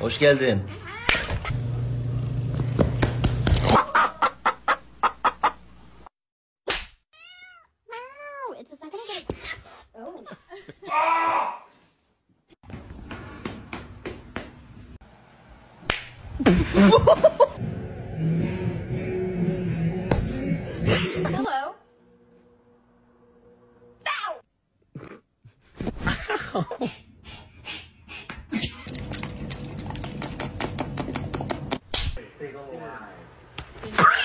Hoş geldin. Hello. No.